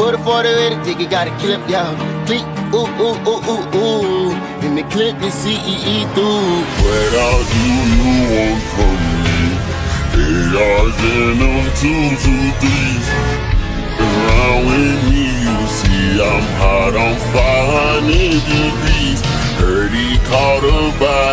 For the 40 with a dick, it gotta clip, y'all. Click, ooh, ooh, ooh, ooh, ooh. In the clip, the CEE through. What all do you want from me? ARs and them two, two, threes. Around with me, you see I'm hot on 500 degrees. Heard he caught a bite.